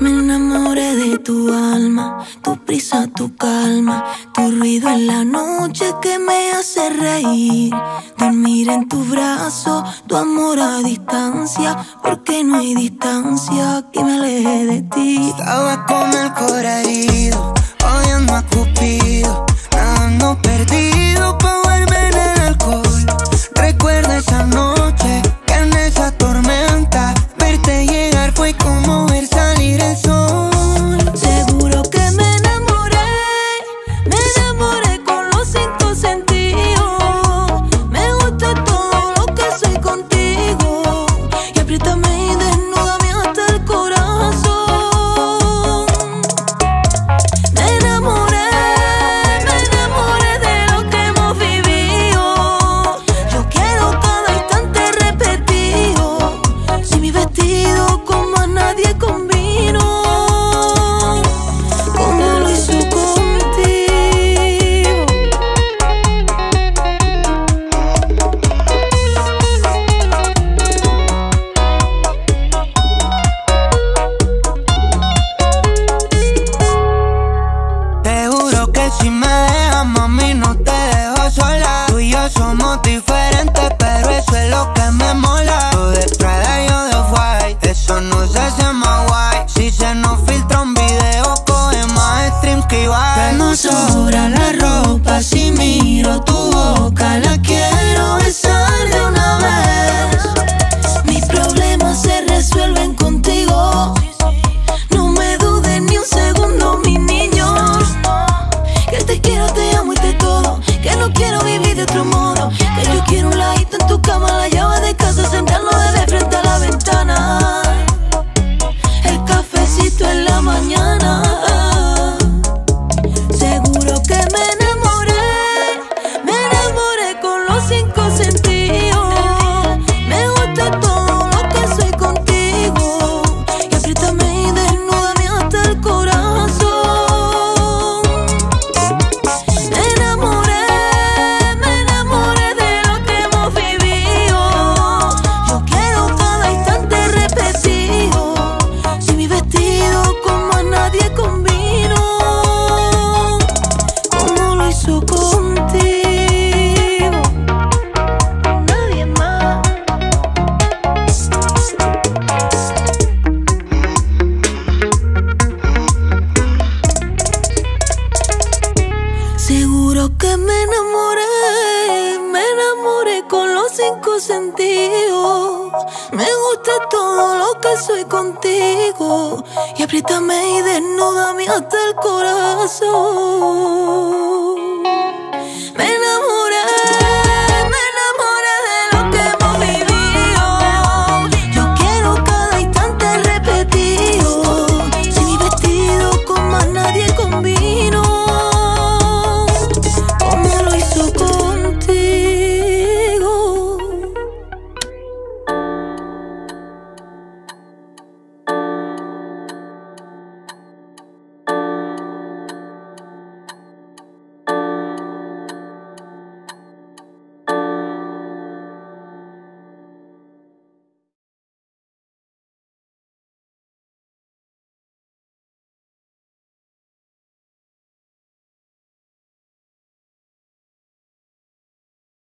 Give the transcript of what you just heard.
Me enamoré de tu alma, tu prisa, tu calma, tu ruido en la noche que me hace reír. Dormir en tu brazo, tu amor a distancia, porque no hay distancia que me aleje de ti. Estaba con el corazón herido, oyendo a Cupido. diferente, pero eso es lo que me mola. Tú de Prada, yo de White, eso no se contigo. Nadie más. Seguro que me enamoré, me enamoré con los cinco sentidos. Me gusta todo lo que soy contigo. Y apriétame y desnúdame hasta el corazón.